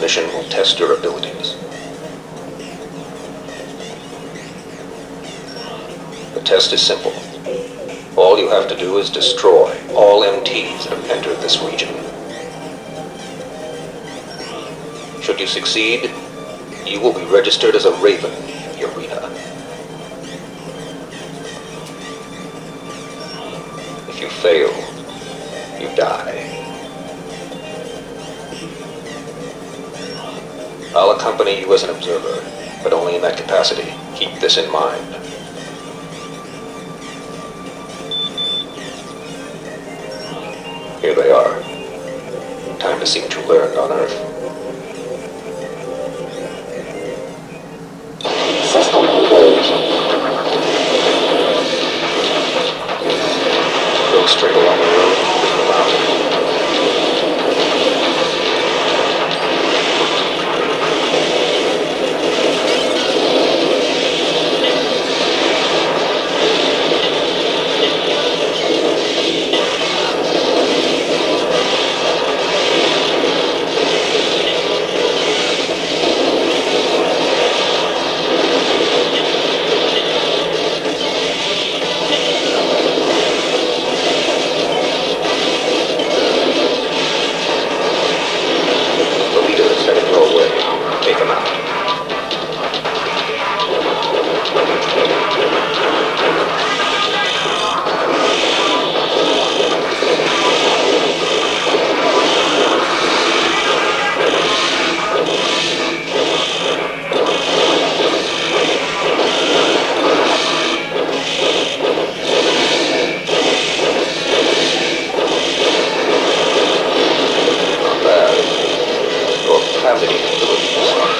Mission will test your abilities. The test is simple. All you have to do is destroy all MTs that have entered this region. Should you succeed, you will be registered as a Raven accompany you as an observer, but only in that capacity. Keep this in mind. Here they are. Time to see what you learned on Earth. すごい!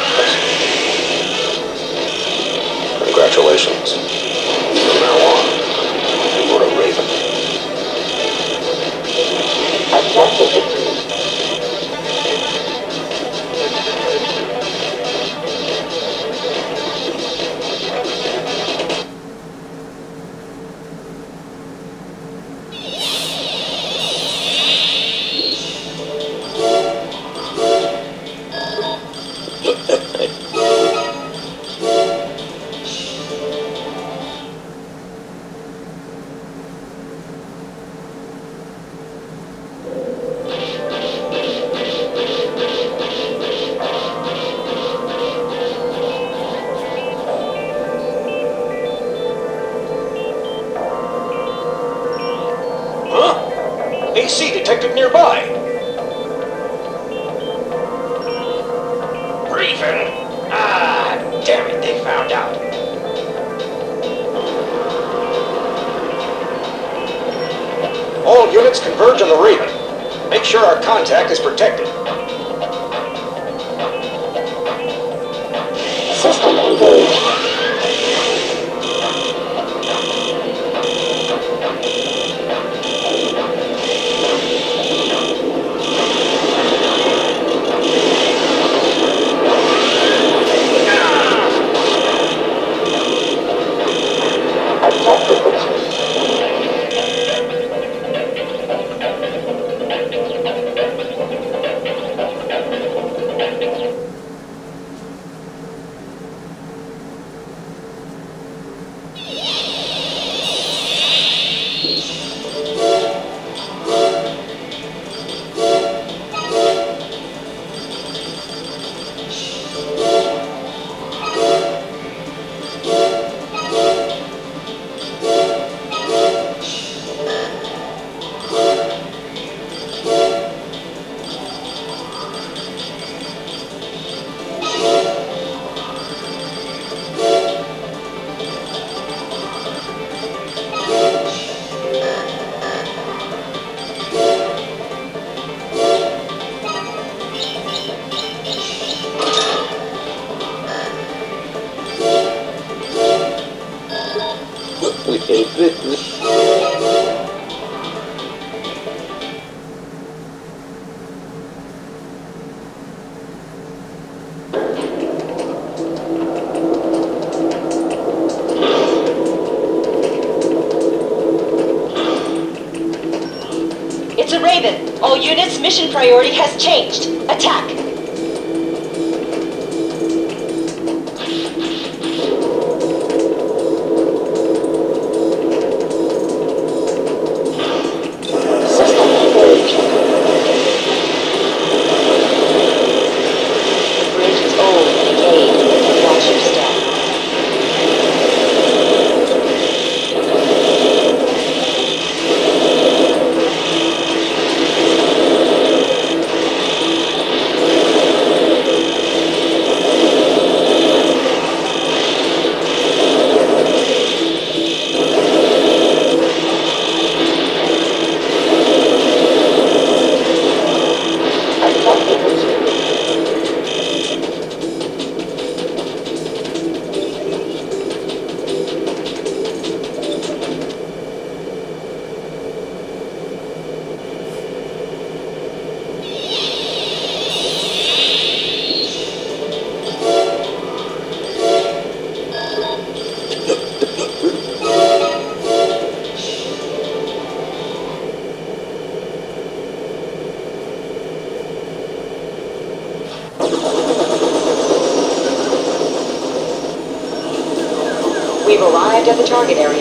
target area.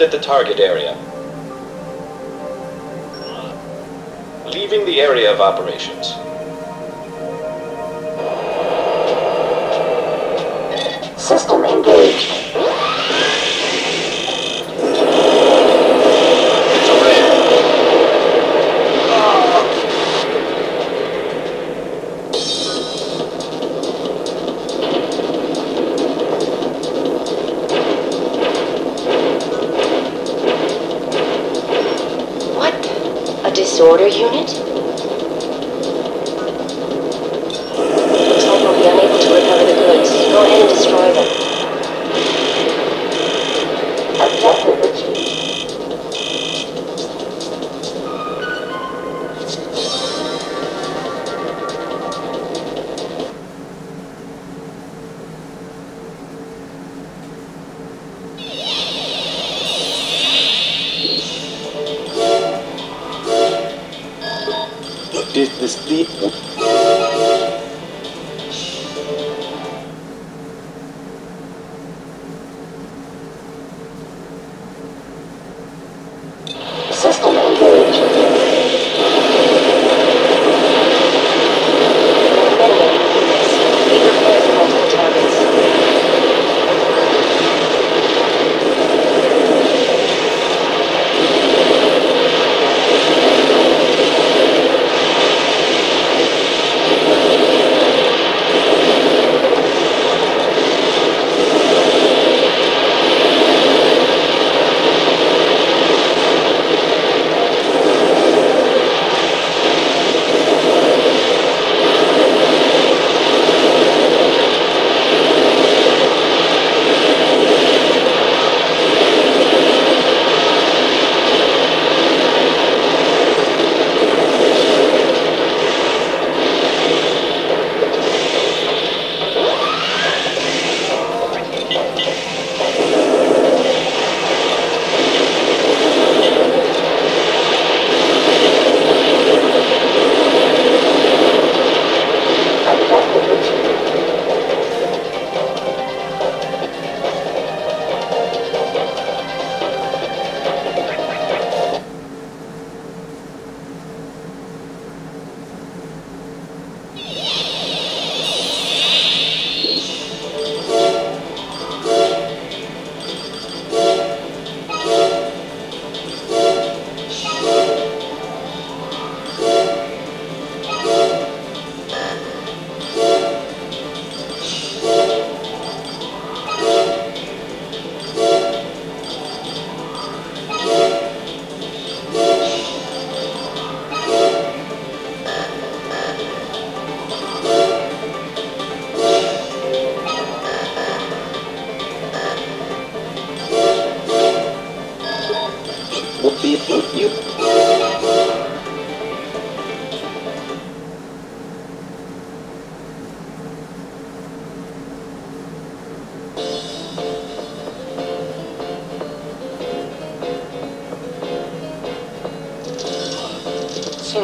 at the target area, leaving the area of operation. Order unit?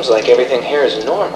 Like everything here is normal.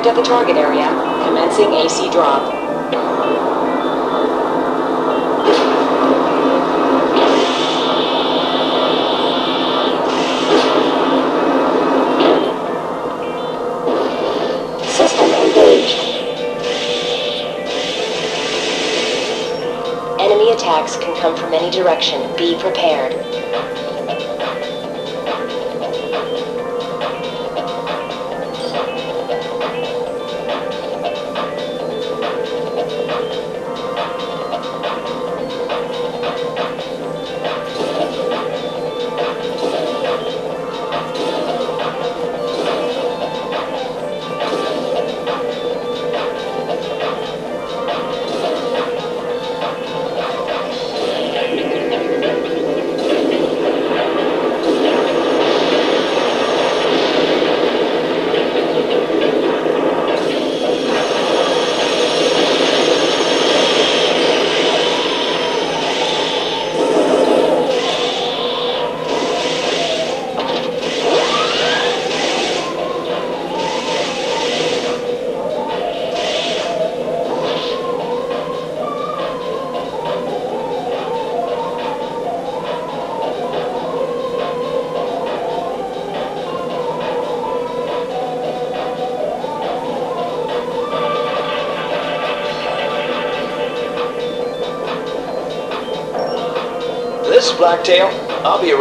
Arrived at the target area, commencing AC drop. System engaged. Enemy attacks can come from any direction. Be prepared.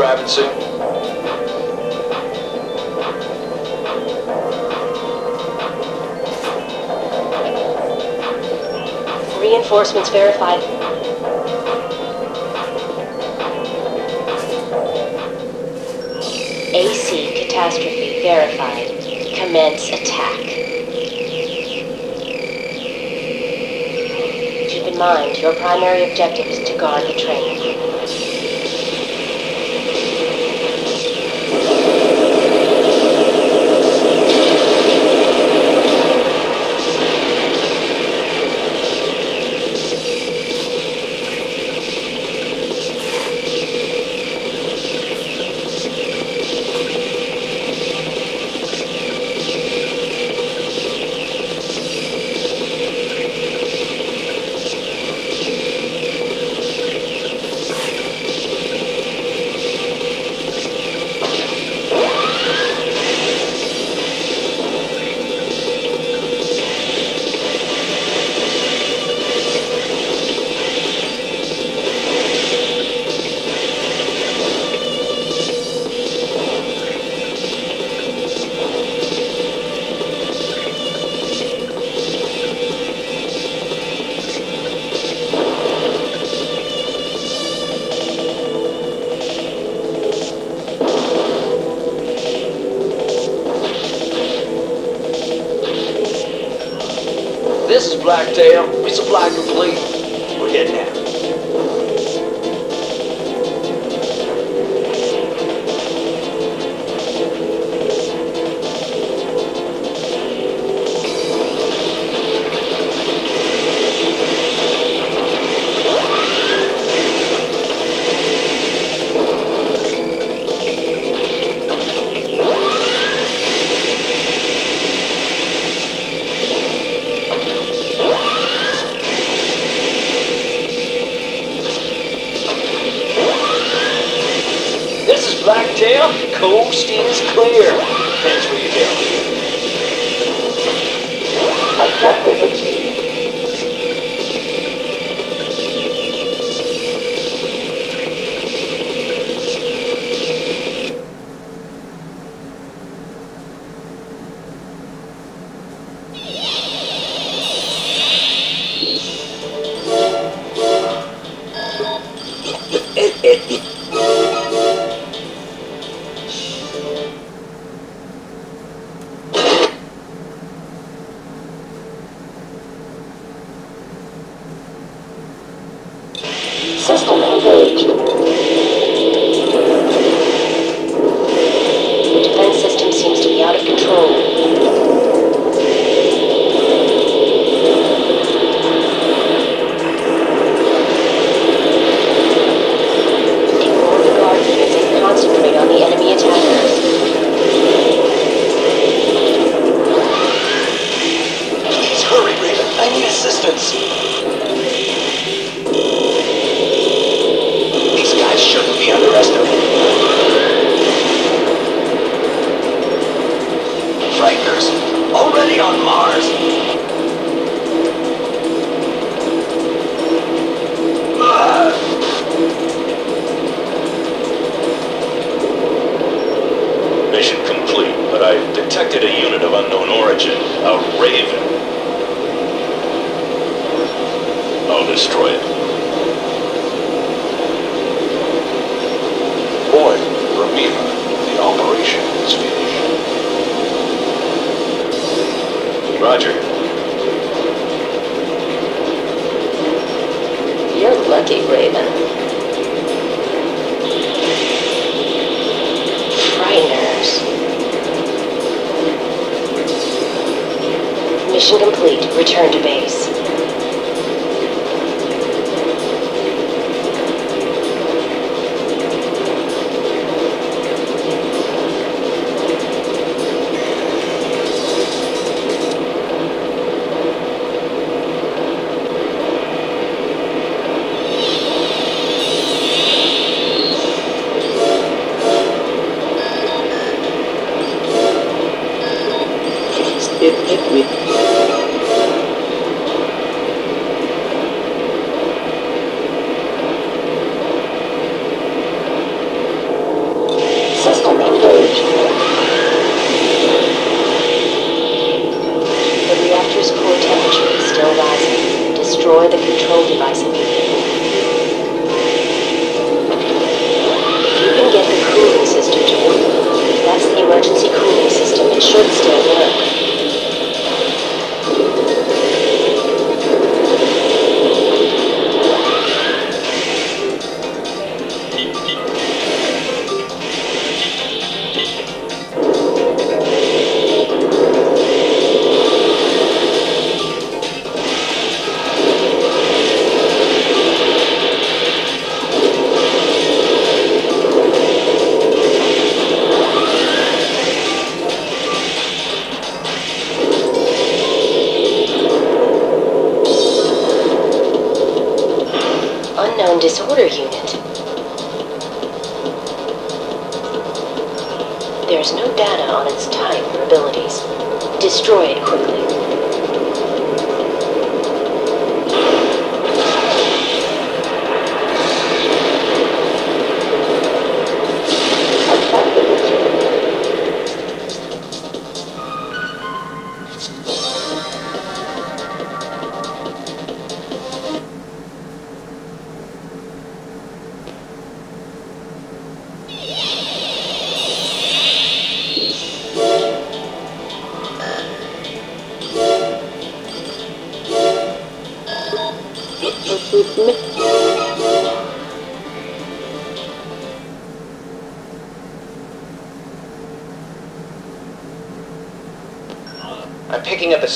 Be soon. Reinforcements verified. AC catastrophe verified. Commence attack. Keep in mind, your primary objective is to guard the train.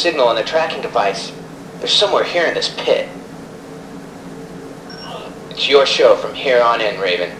signal on the tracking device. They're somewhere here in this pit. It's your show from here on in, Raven.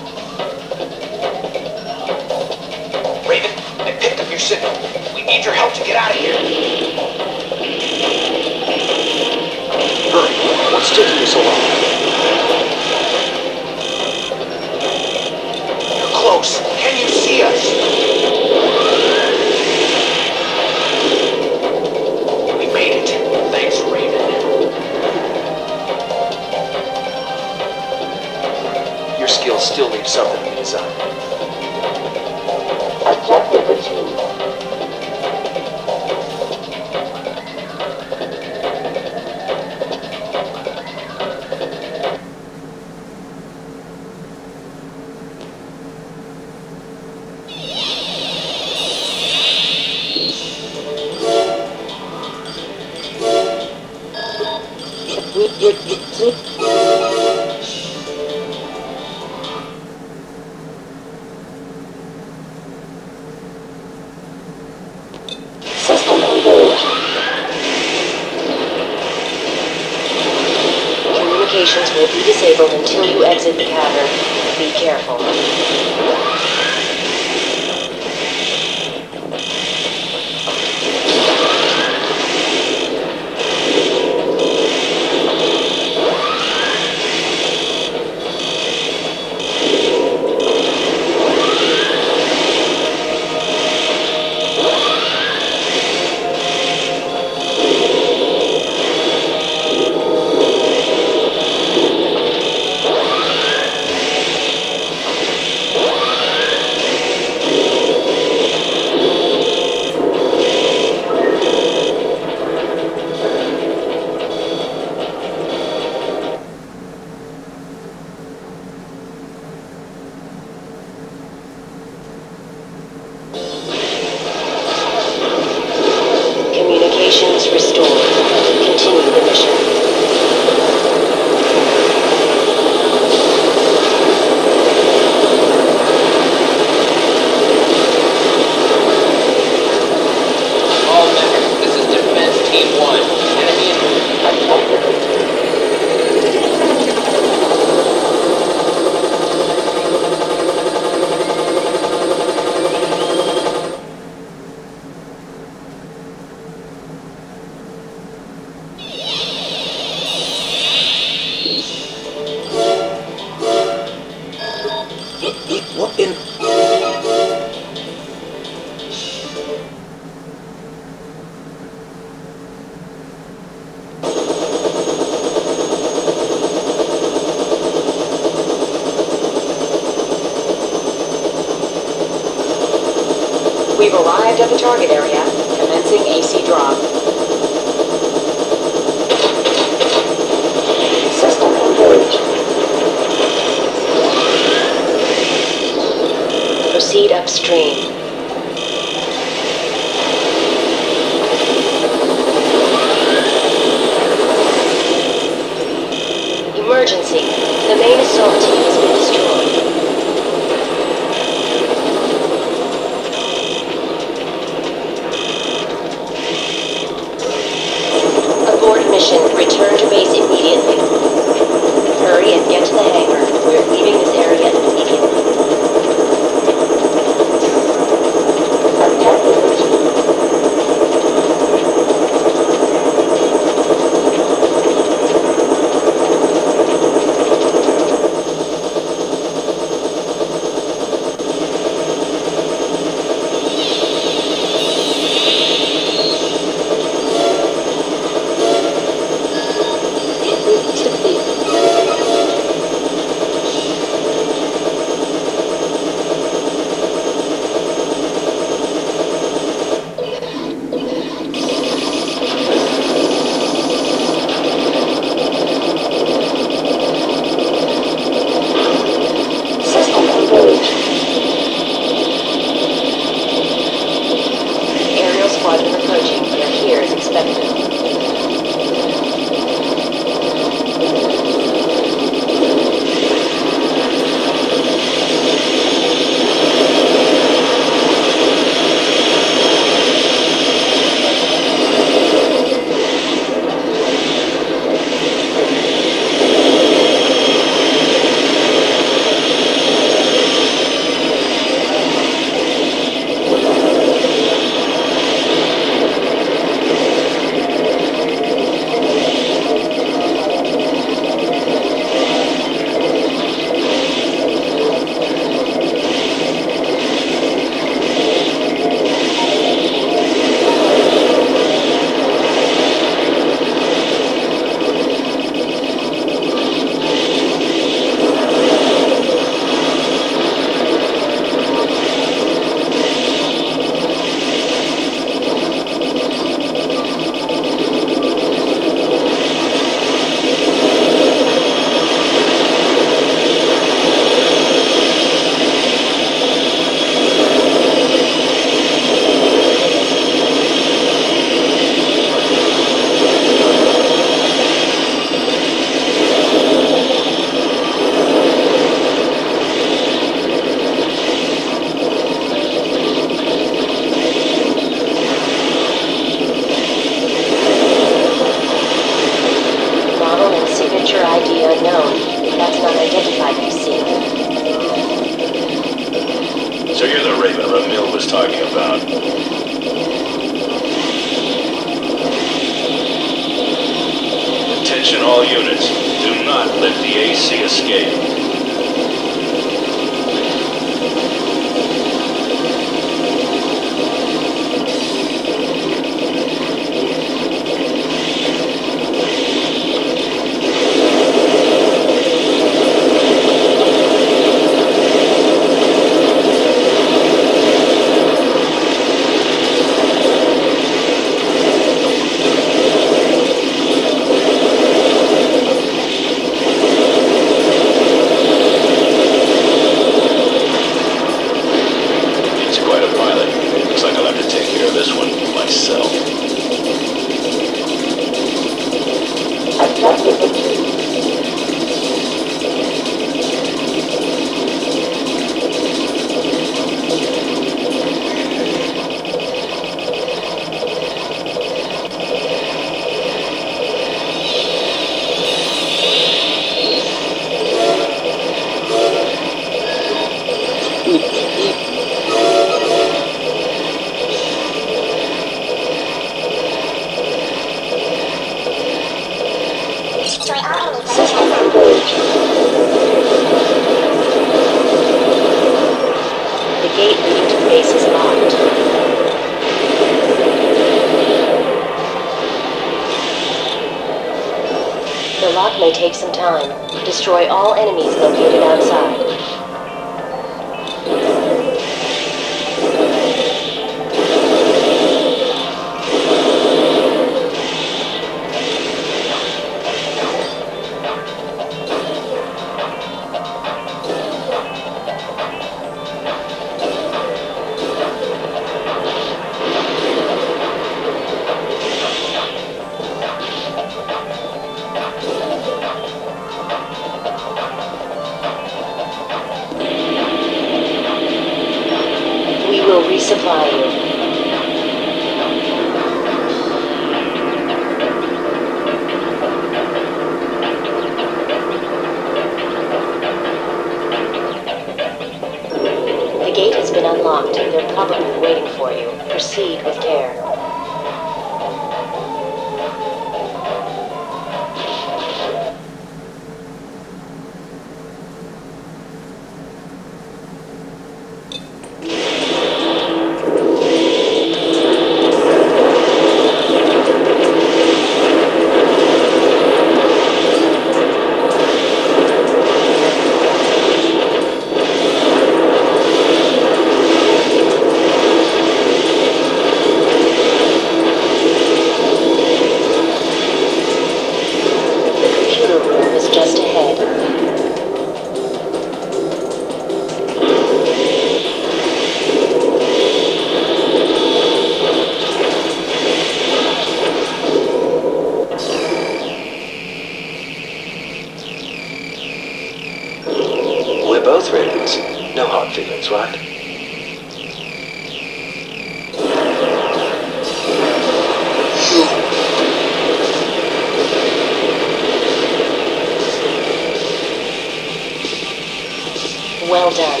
Well done.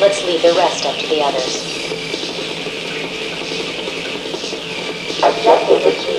Let's leave the rest up to the others. Objective achieved.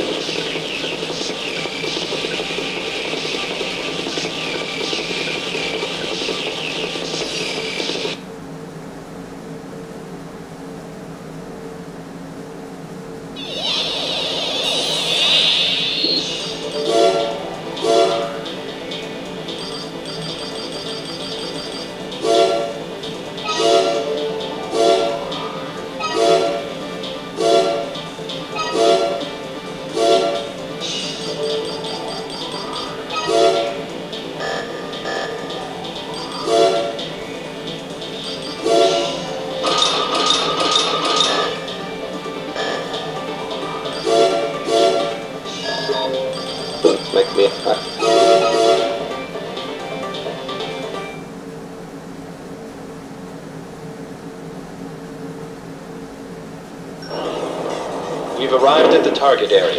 target area.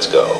Let's go.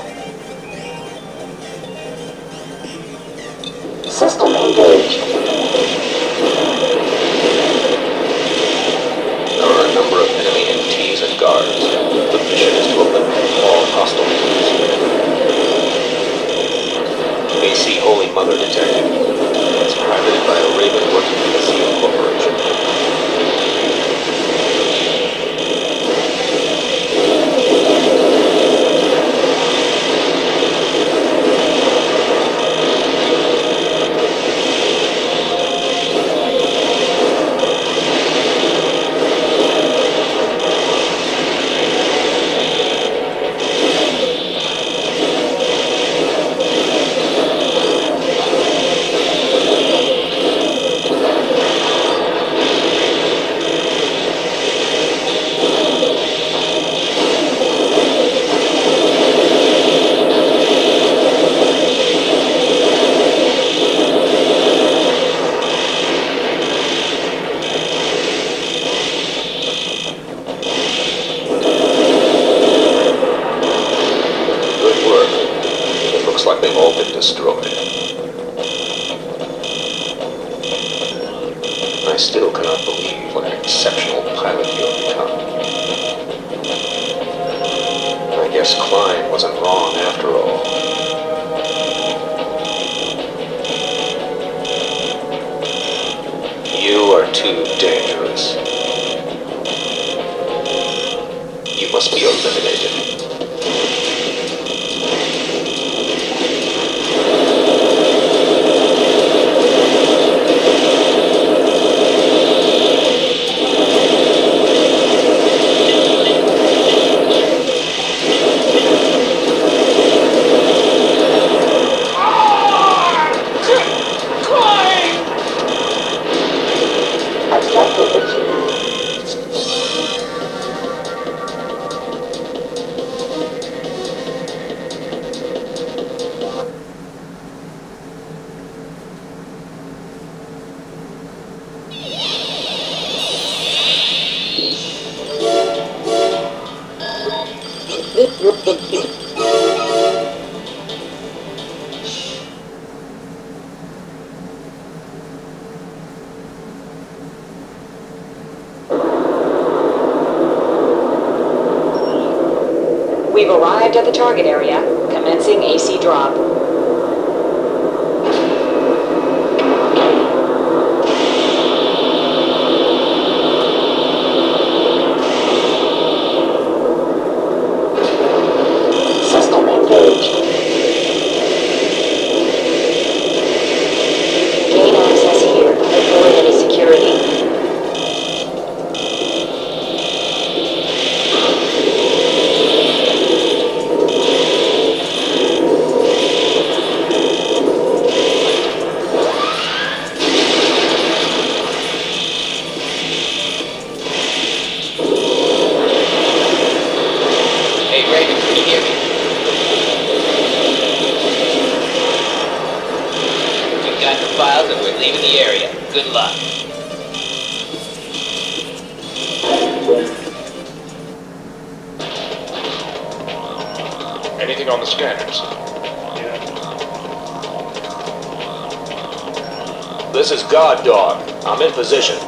Guard dog. I'm in position.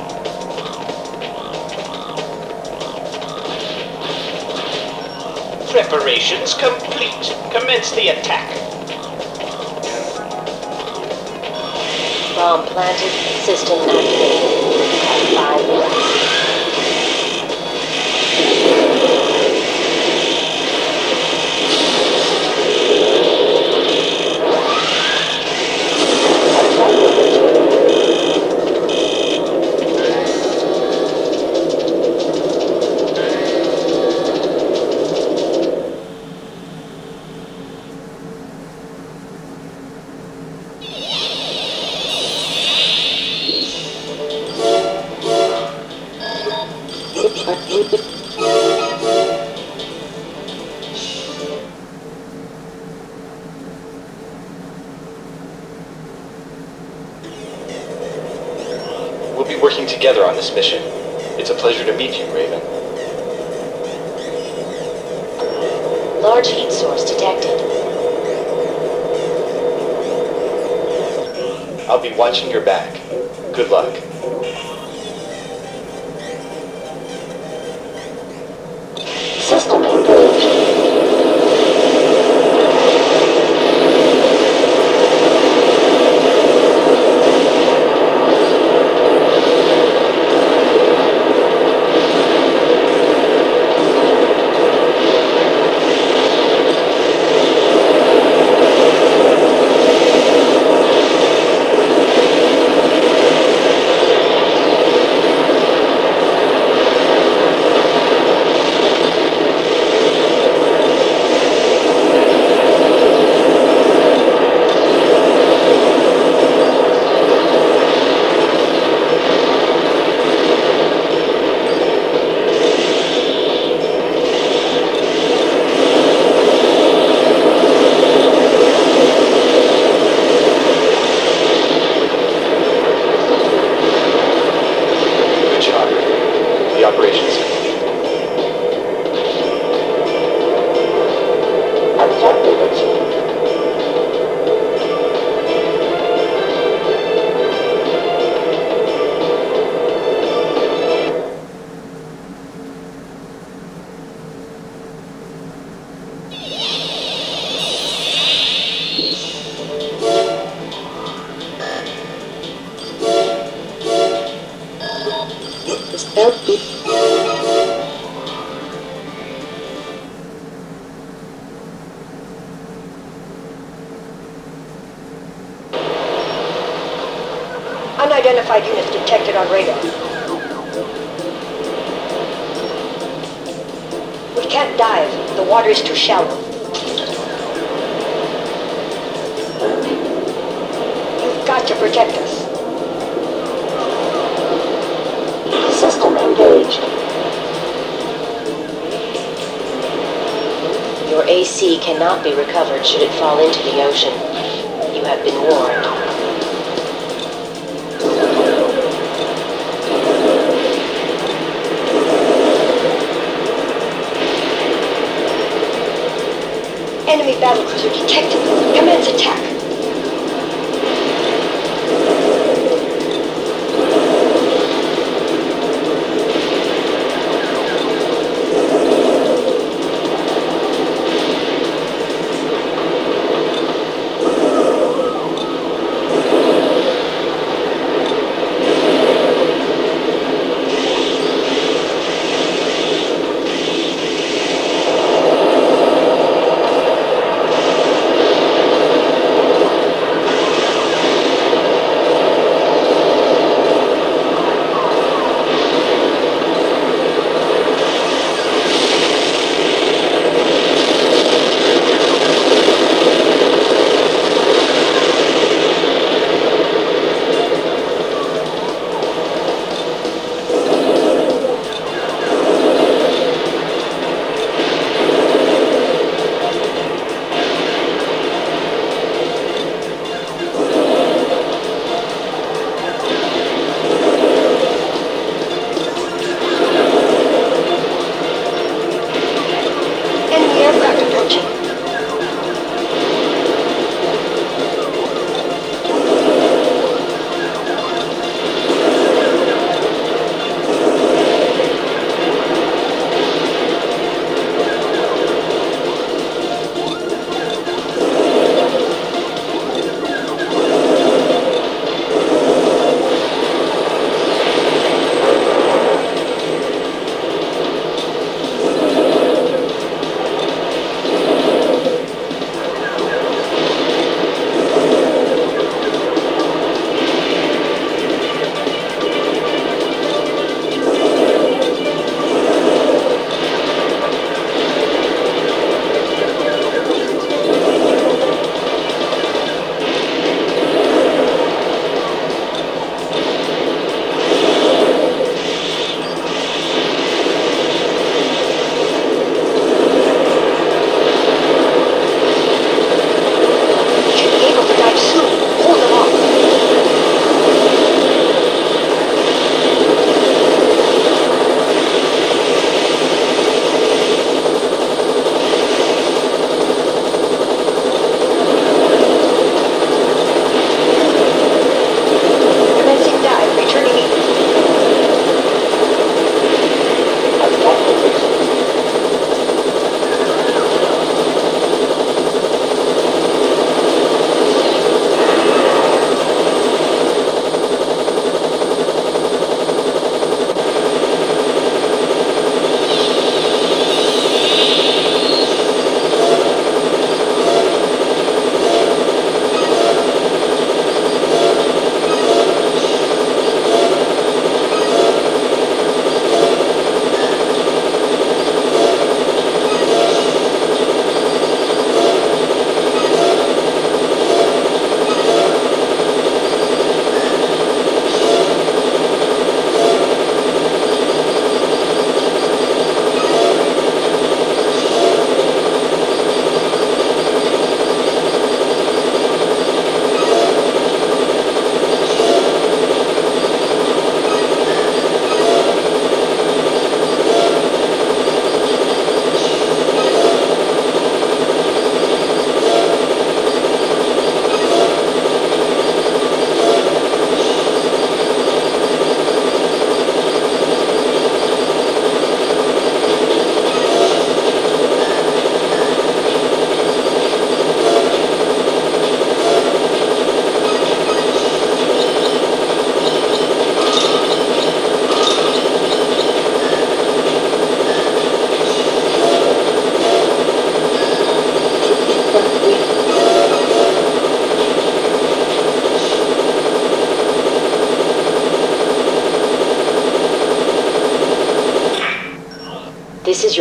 Preparations complete. Commence the attack. Bomb planted. System activated.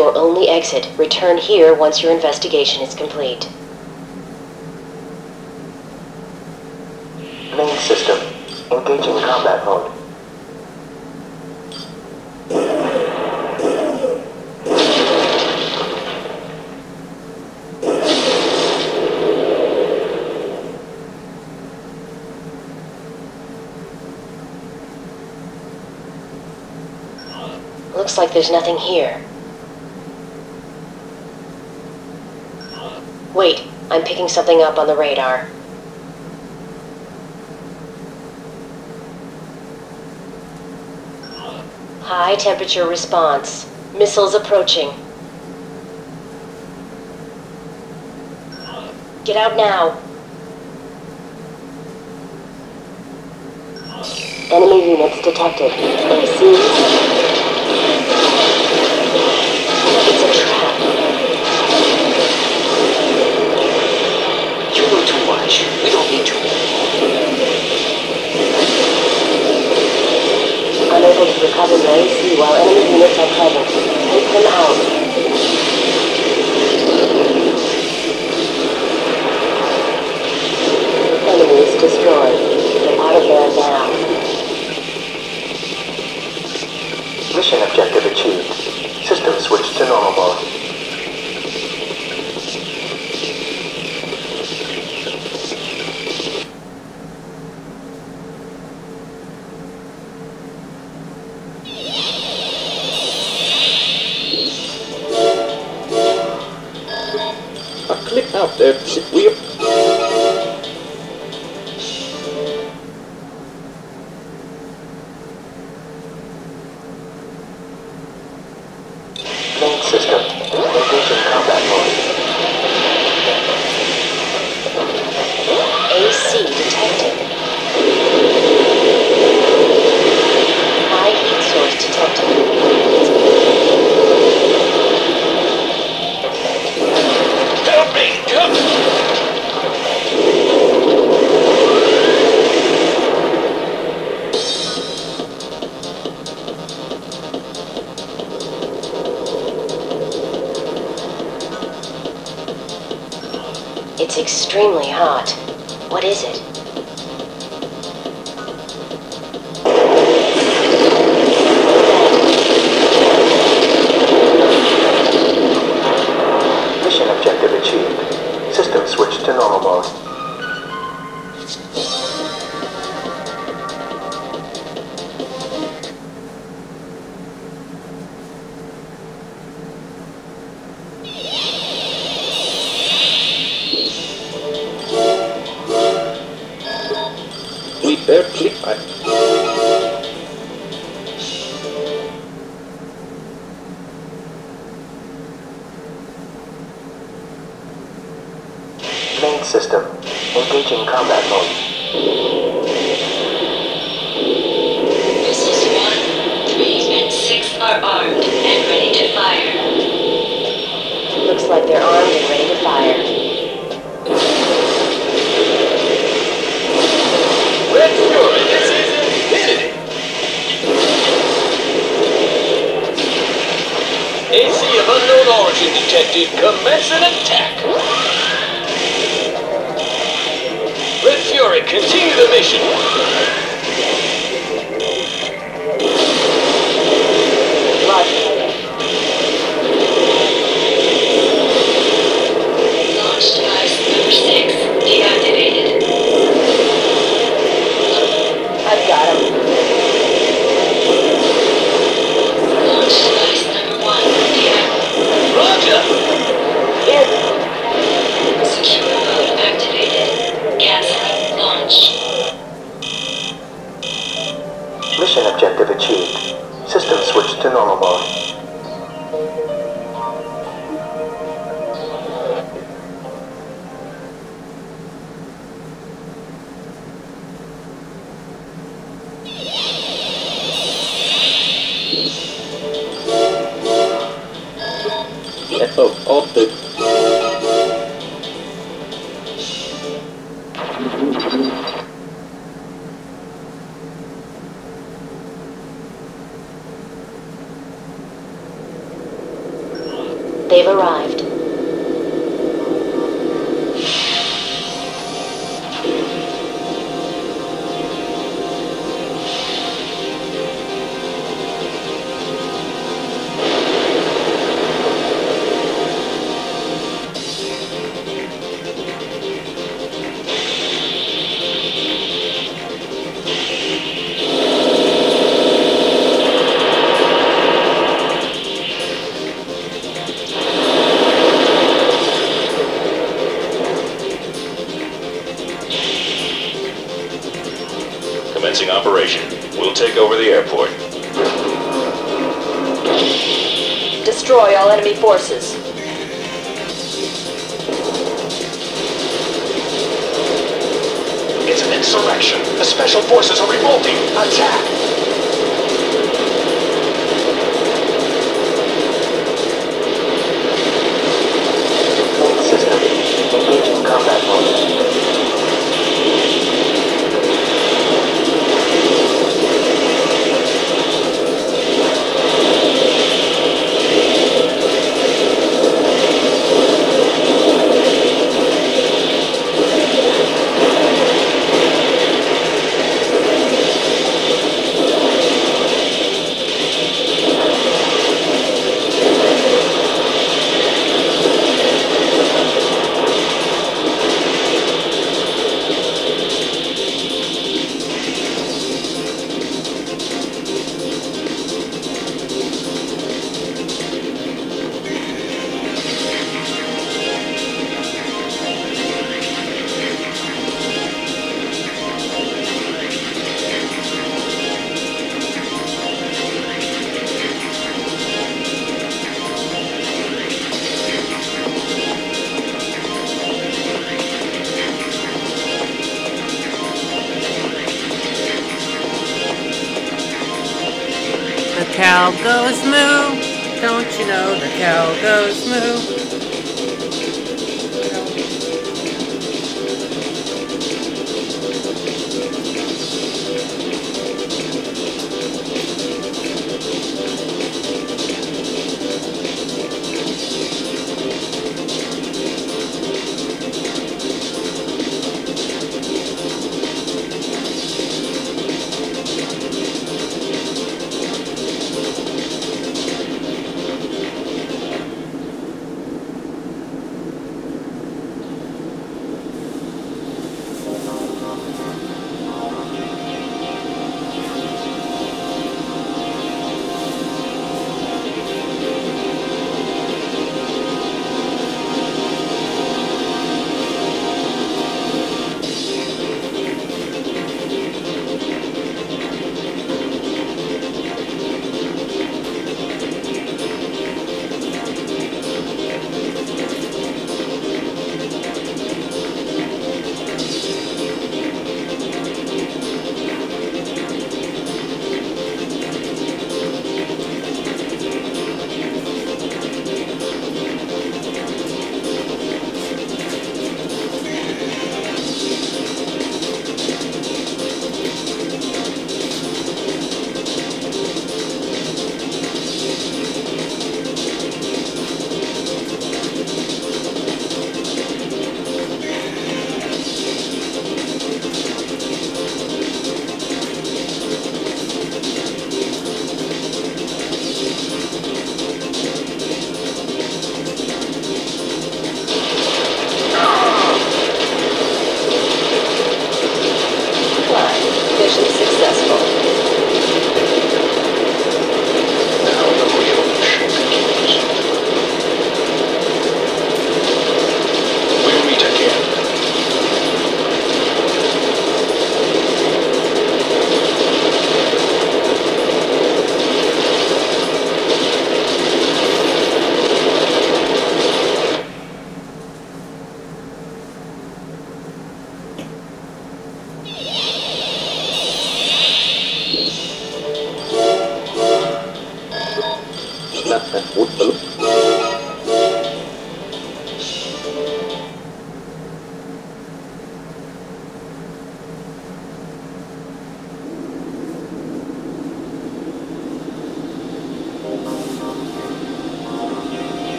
your only exit. Return here once your investigation is complete. Main system. Engaging combat mode. Looks like there's nothing here. I'm picking something up on the radar. High temperature response. Missiles approaching. Get out now. Enemy units detected. I see. recover nicely while enemy units are covered. Take them out. Forces.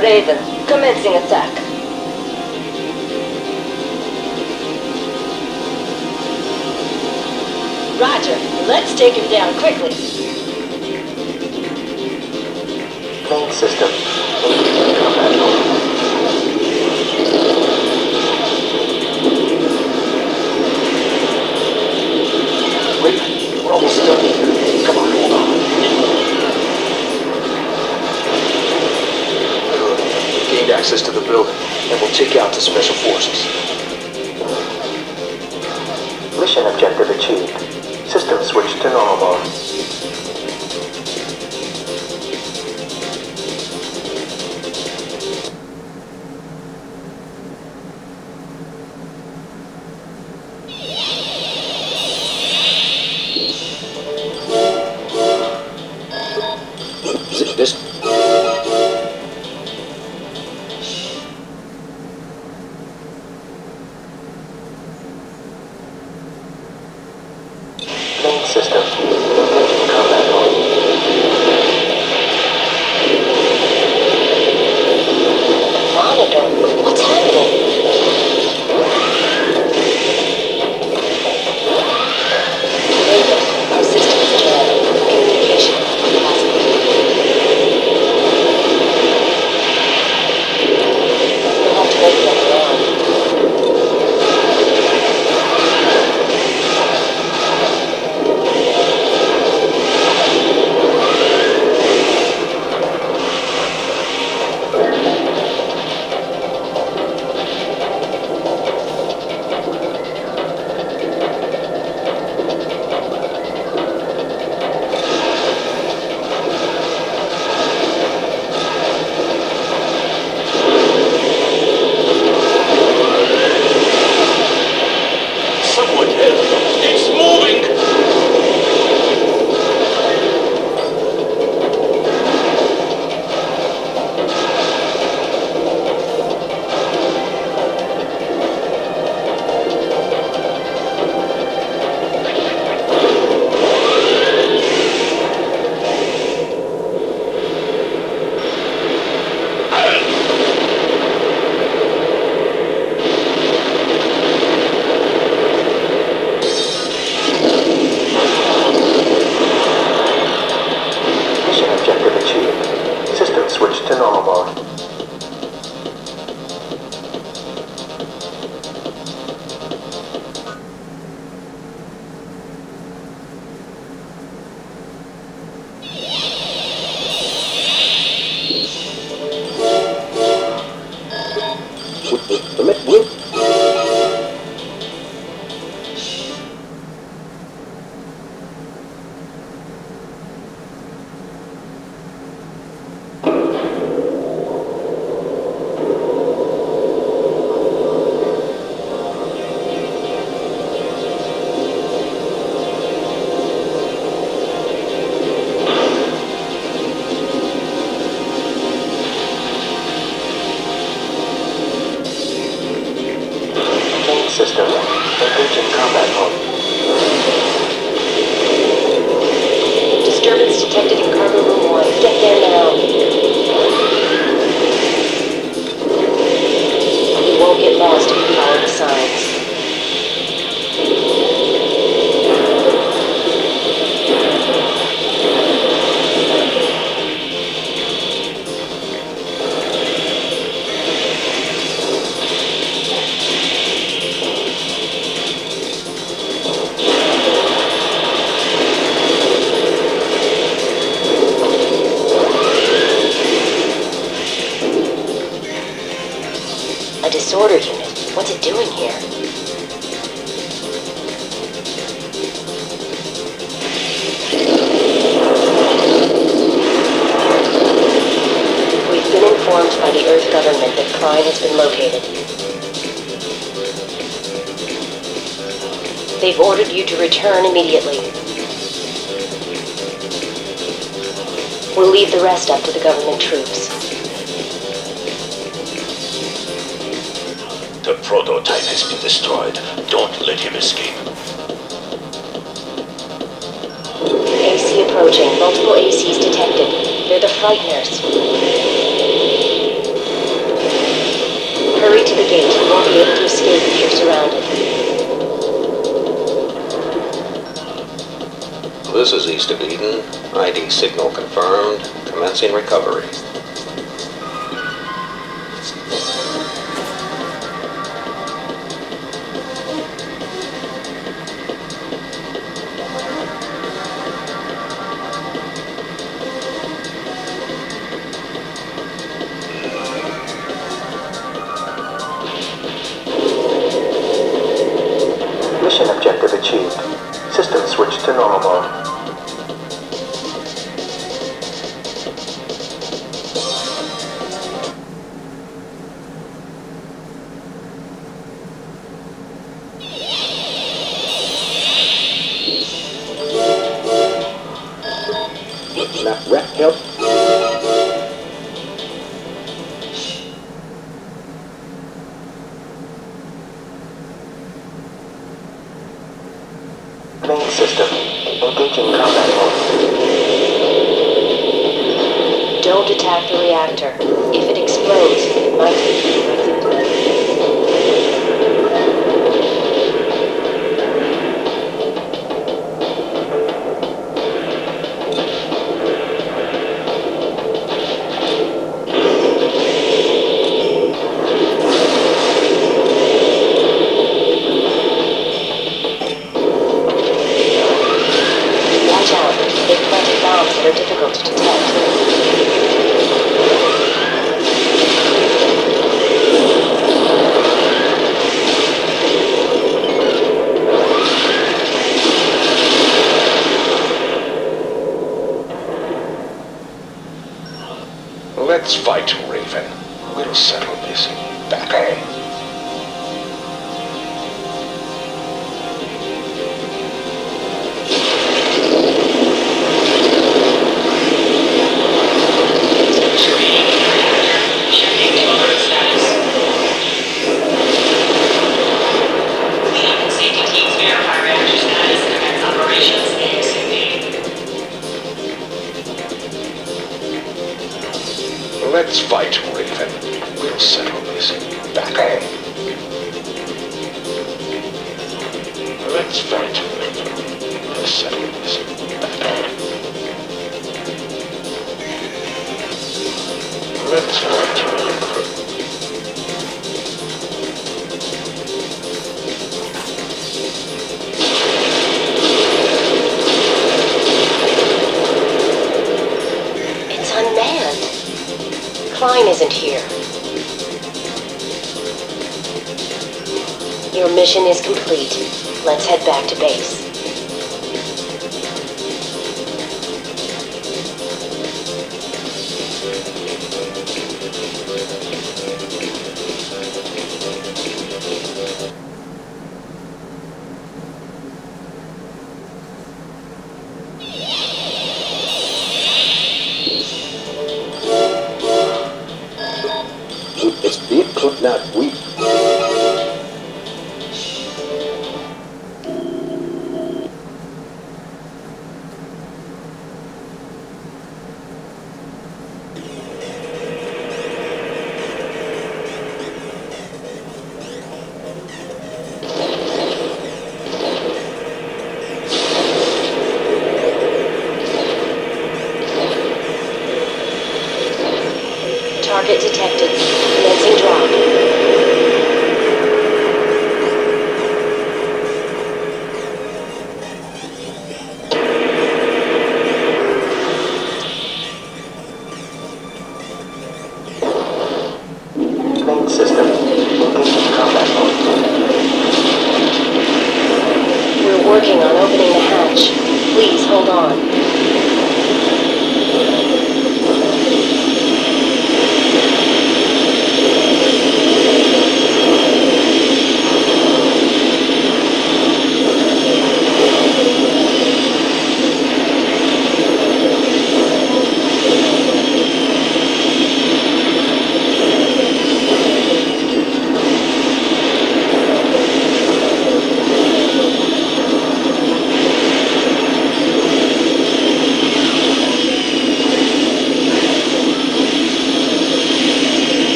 Raven, commencing attack.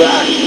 back.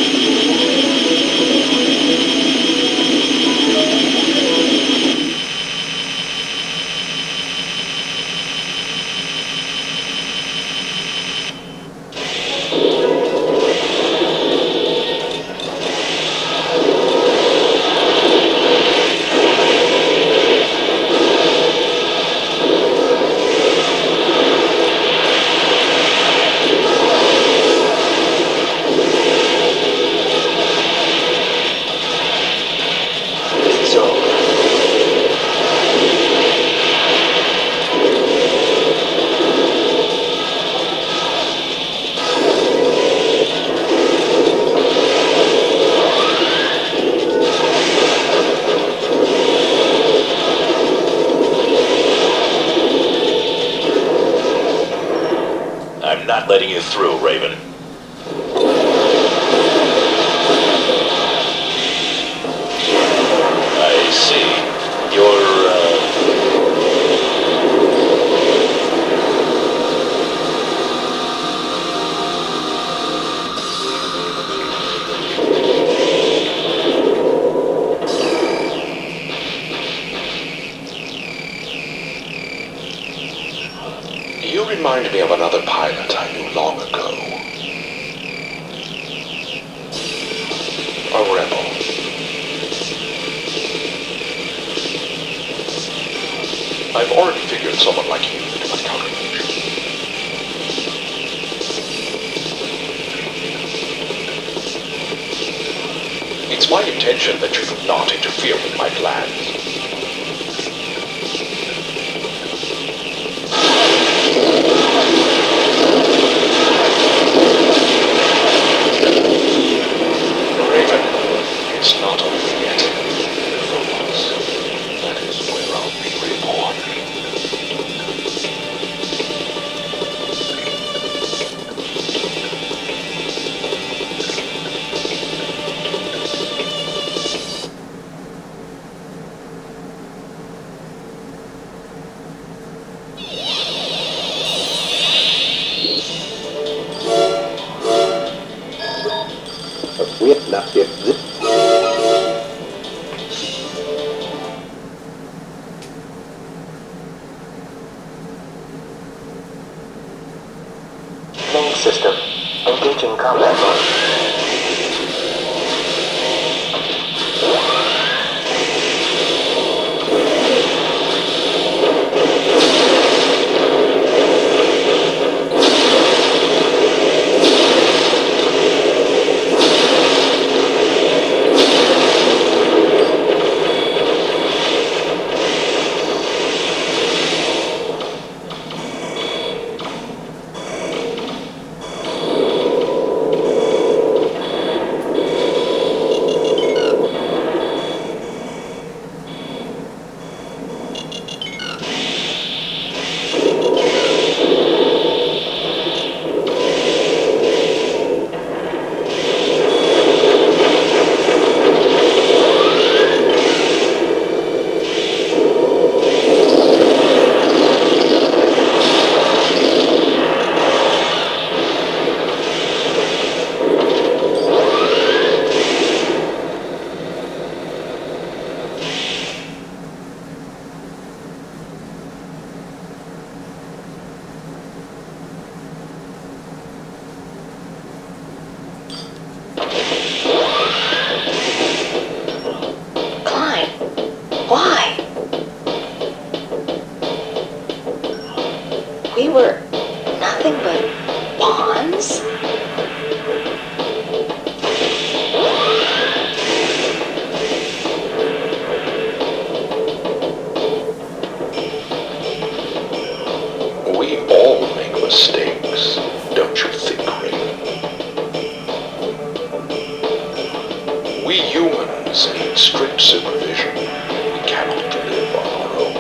We humans need strict supervision. We cannot live on our own.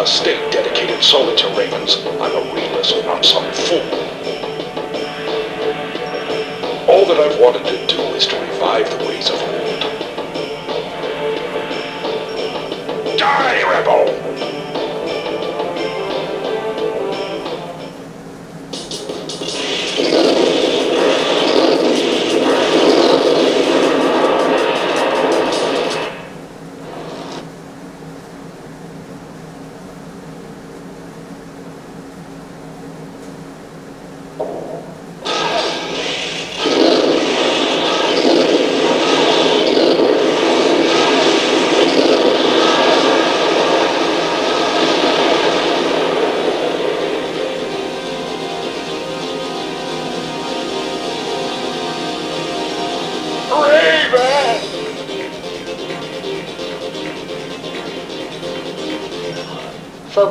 A state dedicated solely to ravens. I'm a realist, not some fool. All that I've wanted to do is to revive the ways of old. Die, rebel!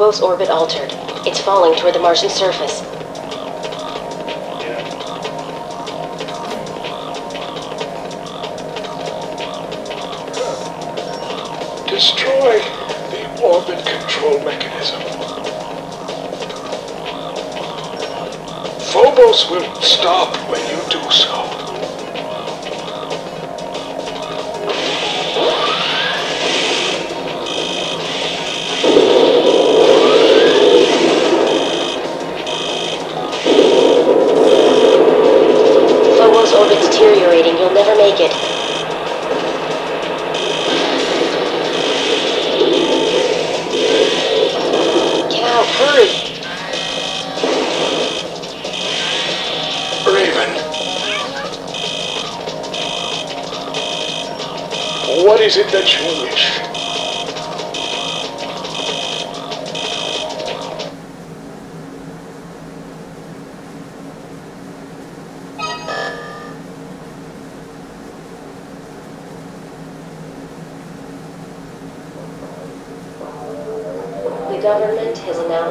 Phobos orbit altered. It's falling toward the Martian surface.